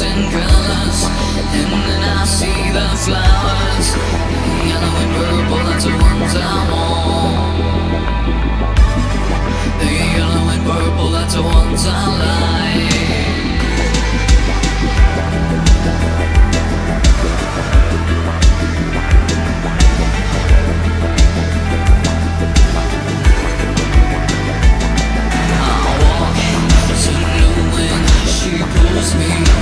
and then I see the flowers. Yellow and purple, that's the ones I want The yellow and purple, that's the ones I like me